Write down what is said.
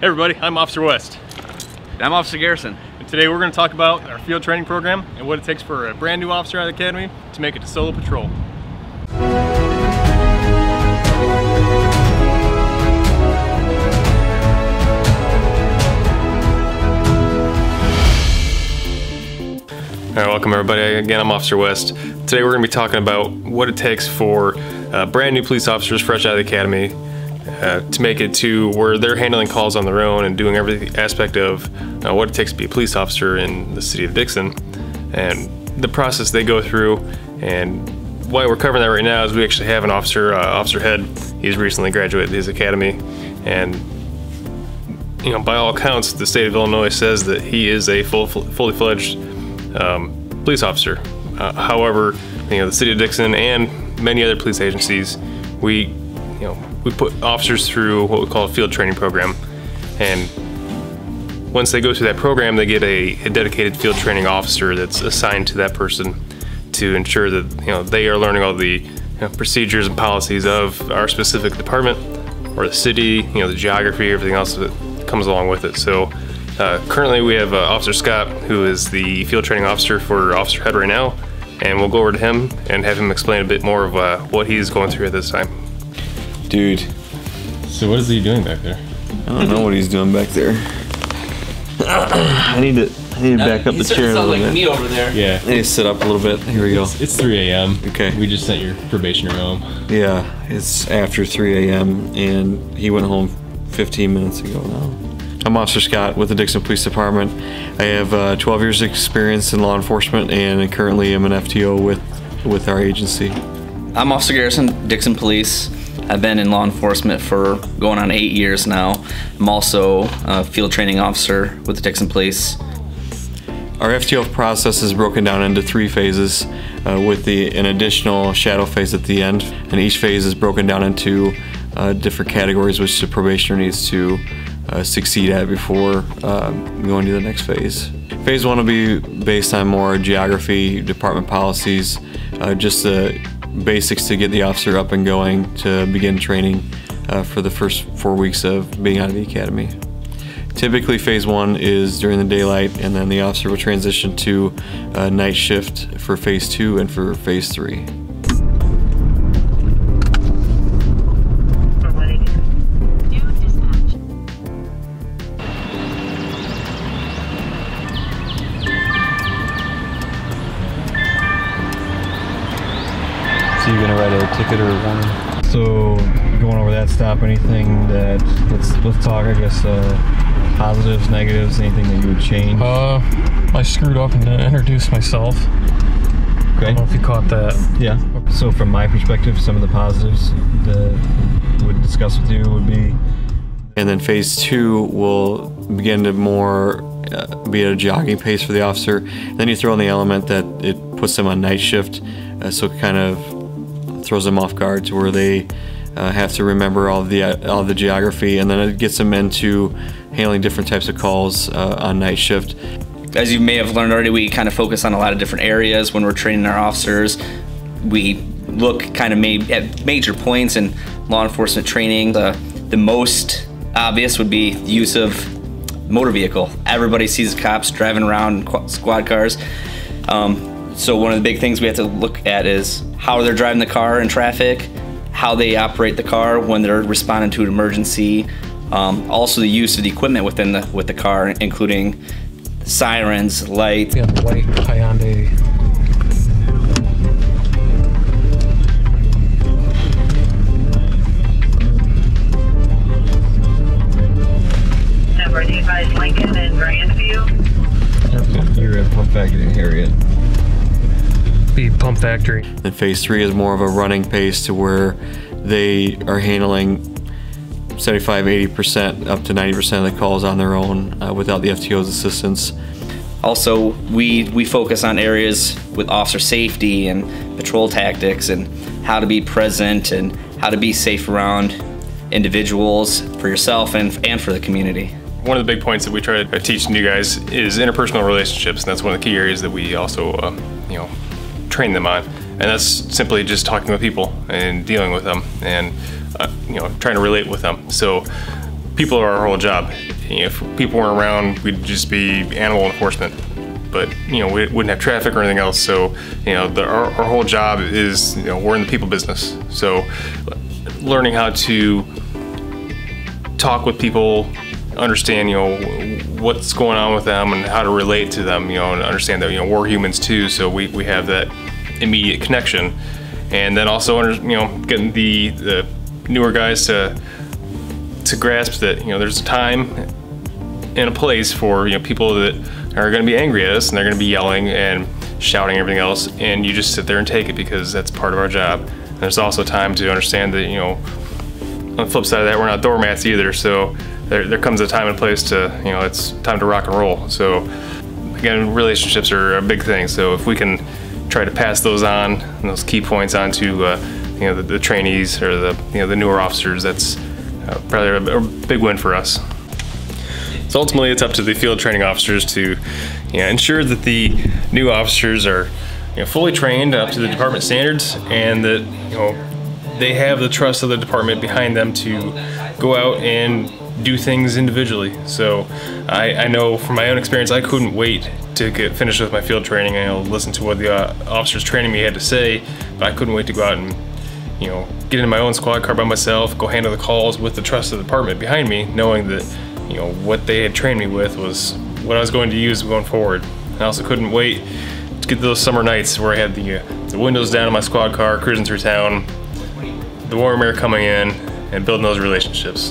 Hey everybody, I'm Officer West. I'm Officer Garrison. And today we're going to talk about our field training program and what it takes for a brand new officer out of the academy to make it to solo patrol. All right, welcome everybody. Again, I'm Officer West. Today we're going to be talking about what it takes for uh, brand new police officers fresh out of the academy uh, to make it to where they're handling calls on their own and doing every aspect of uh, what it takes to be a police officer in the city of Dixon and the process they go through. And why we're covering that right now is we actually have an officer, uh, Officer Head. He's recently graduated his academy, and you know, by all accounts, the state of Illinois says that he is a full, fully fledged um, police officer. Uh, however, you know, the city of Dixon and many other police agencies, we, you know, we put officers through what we call a field training program, and once they go through that program, they get a, a dedicated field training officer that's assigned to that person to ensure that you know they are learning all the you know, procedures and policies of our specific department or the city, you know, the geography, everything else that comes along with it. So uh, currently we have uh, Officer Scott, who is the field training officer for Officer Head right now, and we'll go over to him and have him explain a bit more of uh, what he's going through at this time. Dude. So what is he doing back there? I don't know what he's doing back there. I need to I need to back up the chair a little like bit. me over there. Yeah. I need to sit up a little bit. Here we go. It's, it's 3 a.m. Okay. We just sent your probationer home. Yeah, it's after 3 a.m. and he went home 15 minutes ago now. I'm Officer Scott with the Dixon Police Department. I have uh, 12 years experience in law enforcement and I currently am an FTO with with our agency. I'm Officer Garrison, Dixon Police. I've been in law enforcement for going on eight years now. I'm also a field training officer with the Dixon Police. Our FTO process is broken down into three phases uh, with the an additional shadow phase at the end. And each phase is broken down into uh, different categories which the probationer needs to uh, succeed at before uh, going to the next phase. Phase one will be based on more geography, department policies, uh, just the basics to get the officer up and going to begin training uh, for the first four weeks of being out of the academy. Typically, phase one is during the daylight, and then the officer will transition to uh, night shift for phase two and for phase three. So you're gonna write a ticket or a warning? So going over that stop, anything that let's let's talk. I guess uh, positives, negatives, anything that you would change. Uh, I screwed up and didn't introduce myself. Okay. I don't know if you caught that. Yeah. So from my perspective, some of the positives that would discuss with you would be And then phase two will begin to more uh, be at a jogging pace for the officer. then you throw in the element that it puts them on night shift, uh, so kind of throws them off guard to where they uh, have to remember all the uh, all the geography, and then it gets them into handling different types of calls uh, on night shift. As you may have learned already, we kind of focus on a lot of different areas when we're training our officers. We look kind of ma- at major points in law enforcement training. The, the most obvious would be use of motor vehicle. Everybody sees cops driving around in squad cars. Um, so one of the big things we have to look at is how they're driving the car in traffic, how they operate the car when they're responding to an emergency. Um, also, the use of the equipment within the with the car, including sirens, lights. We have a white Hyundai. Number advised Lincoln and Grandview. you're at Pump Factory in Harriet. Be Pump Factory. Then phase three is more of a running pace to where they are handling 75, 80%, up to 90% of the calls on their own uh, without the FTO's assistance. Also, we we focus on areas with officer safety and patrol tactics and how to be present and how to be safe around individuals for yourself and and for the community. One of the big points that we try to teach new guys is interpersonal relationships, and that's one of the key areas that we also, uh, you know, train them on. And that's simply just talking with people and dealing with them, and uh, you know, trying to relate with them. So people are our whole job. If people weren't around, we'd just be animal enforcement. But you know, we wouldn't have traffic or anything else. So you know, the, our, our whole job is you know we're in the people business. So learning how to talk with people, understand you know what's going on with them and how to relate to them. You know, and understand that you know we're humans too. So we, we have that immediate connection, and then also you know getting the the newer guys to to grasp that you know there's a time and a place for you know people that are going to be angry at us and they're going to be yelling and shouting and everything else. And you just sit there and take it because that's part of our job. And there's also time to understand that you know on the flip side of that we're not doormats either. So there, there comes a time and place to you know it's time to rock and roll. So again relationships are a big thing. So if we can try to pass those on those key points on to uh, you know the, the trainees or the you know the newer officers. That's uh, probably a, a big win for us. So ultimately, it's up to the field training officers to you know, ensure that the new officers are you know, fully trained up to the department standards and that you know they have the trust of the department behind them to go out and do things individually. So I, I know from my own experience, I couldn't wait to get finished with my field training and listen to what the uh, officers training me had to say, but I couldn't wait to go out and you know get in my own squad car by myself, go handle the calls with the trust of the department behind me, knowing that you know, what they had trained me with was what I was going to use going forward. I also couldn't wait to get those summer nights where I had the, uh, the windows down in my squad car, cruising through town, the warm air coming in, and building those relationships.